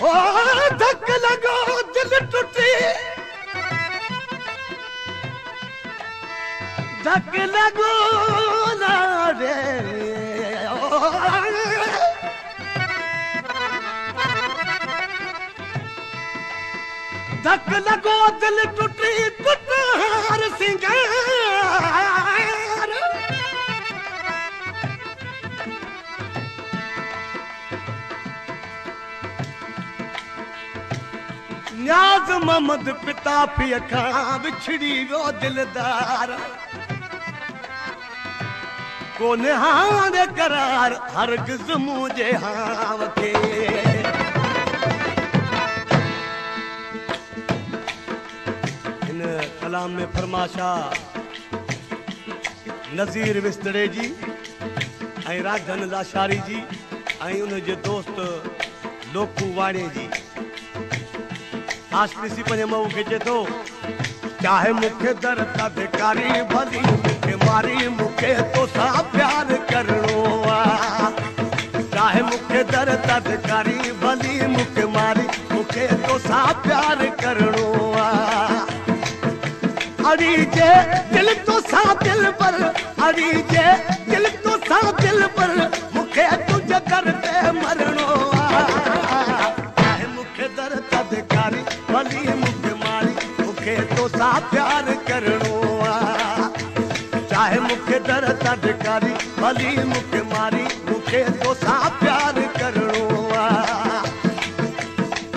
ڌڪ لڳو دل ٽٽي. ڌڪ لڳو نه ري. ڌڪ لڳو دل ٽٽي ٽٽ هر نياز محمد پتا پيءُ کان وڇڙي ويو دلدار. ڪونه هاڻي ڪرار هرگز منهنجي هاو کي. ڪلام ۾ فرماشا نذير وستڙي جي ۽ راجڌن لاشاري جي ۽ ان جي دوست لوڪو واڻي جي آشرسي پنهنجي مئو کي چئي ٿو چاهي مون کي در ڌڪاري ڀلي مون کي ماري مون کي تو سان پيار ڪرڻو آهي چاهي مون کي در ڌڪاري ڀلي مون کي ماري مون کي تو سان پيار ڪرڻو آهي اڙي جي دل تو سان دل پر اڙي جي دل تو سان دل پر مون کي پيار ڪرڻو آهي چاهي مون کي در ڌڪاري ڀلي مون کي ماري مون کي تو سان پيار ڪرڻو آهي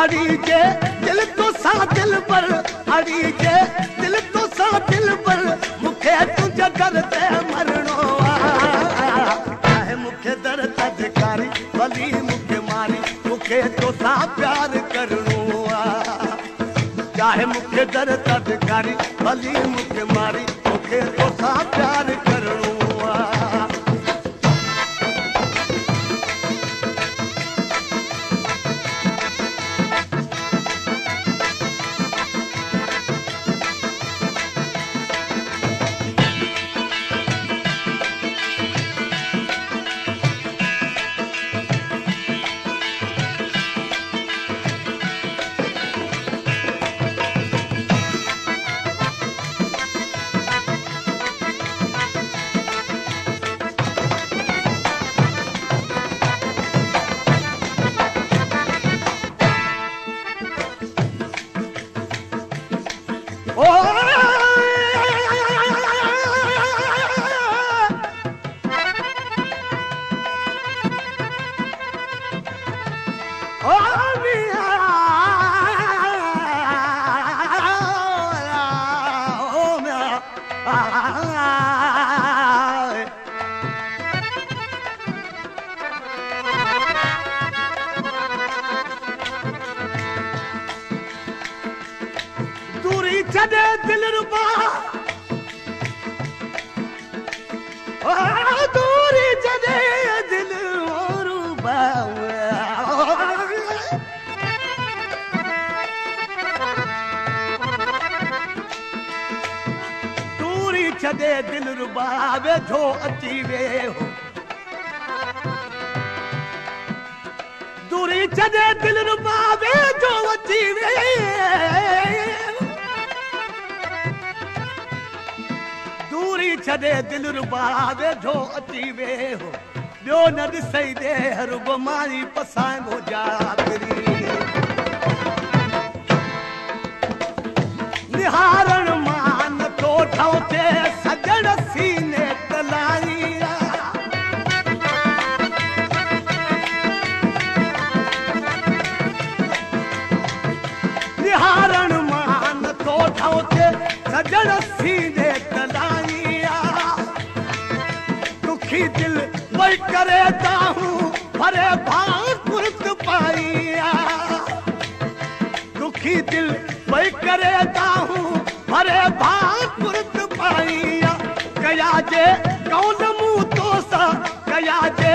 اڙي جي دل تو سان دل پر اڙي جي دل تو سان دل پر مون کي تنهنجي در چاهي مون کي در ڌڪاري ڀلي مون کي ماري مون کي تو سان پيار ڪرڻو Oh, ڇڏي دل ربا ويٺو اچي ويو ڇڏي دل ويٺو ڇڏي دل ربا ويٺو اچي ويو ٻيو نه ڏسئي دي رب ماري پسائبو جاگري نهارڻ مان تو ٺوتي سجڻ سيني تلائي نهارڻ مان تو ٺوتي سجڻ سيني दुखी दिल वही करे ताहूं भरे भाग कुर्त पाइया। दुखी दिल वही करे ताहूं भरे भाग कुर्त पाइया। कया जे कौन मुँह तो सा कया जे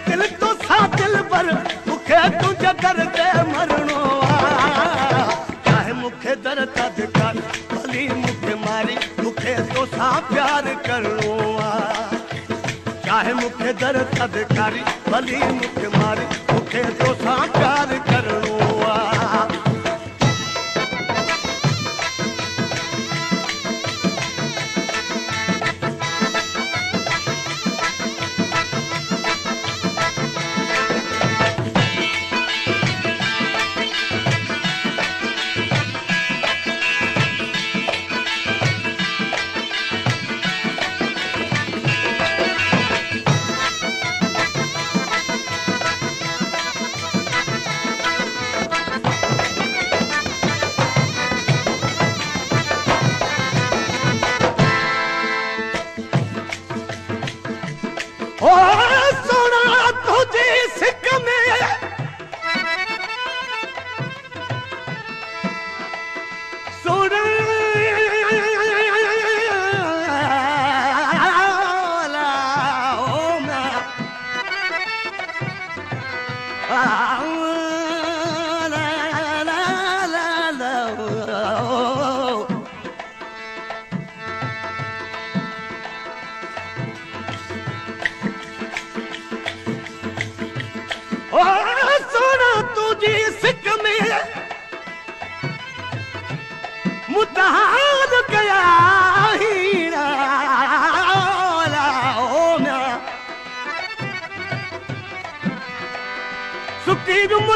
चाहे मुखे दर तदकारी भली मूंखे मारी मूंखे तोसां प्यार करणो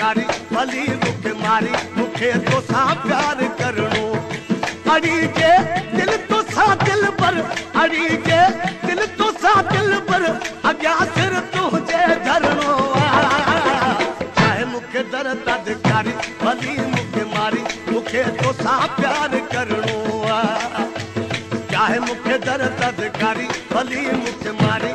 تدڪاري ڀلي مون کي ماري مون کي تو سان پيار ڪرڻو اڙي ڪي دل تو سان دل پر اڙي ڪي دل تو سان دل پر اڳيان سر تنهنجي ڌرڻو آهي چاهي مون کي در تدڪاري ڀلي مون کي ماري مون کي تو سان پيار ڪرڻو آهي چاهي مون کي در تدڪاري ڀلي مون کي ماري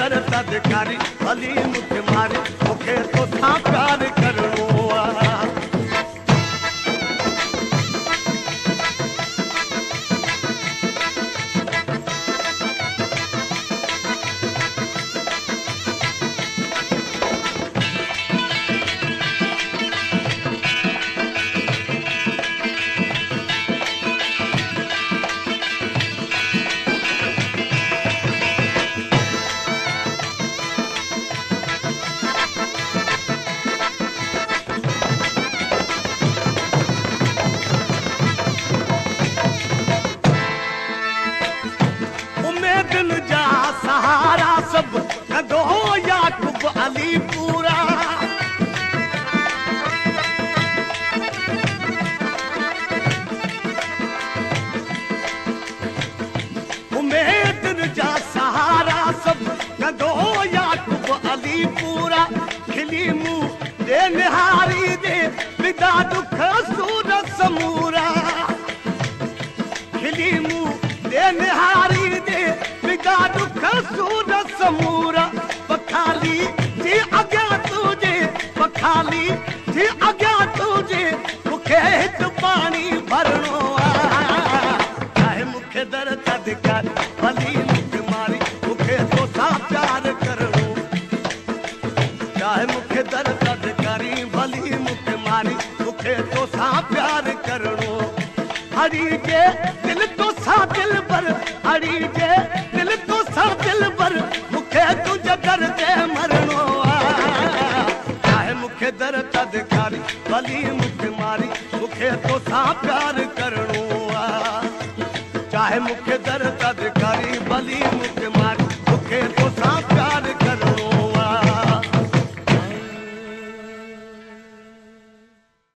करत अधिकारी भली मुख मारी मुखे सहारा सब कंदो याकूब अली पूरा विदा दुख سور سمورا پکالي جي اڳيان تنهنجي پکالي جي اڳيان تنهنجي مون کي هڪ پاڻي ڀرڻو آهي. مون کي در ٿڌڪار ڀلي مون کي ماري مون کي تو سان پيار ڪرڻو. چاهي مون کي در ٿدڪاري ڀلي مون کي ماري مون کي تو سان پيار ڪرڻو. هري جي دل تو سا دل پر هري جي تو سان پيار ڪرڻو آهي چاهي مون کي در ماري